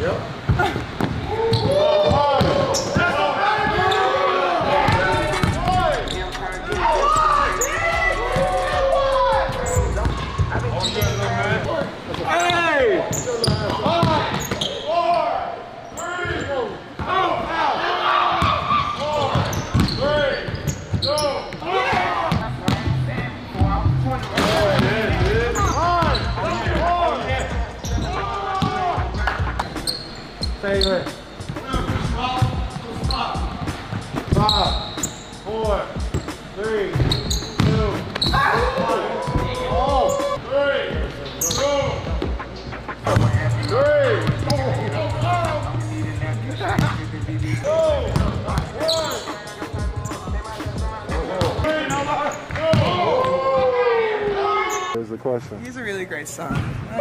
Yeah. Favorite. Oh, There's the question. He's a really great son.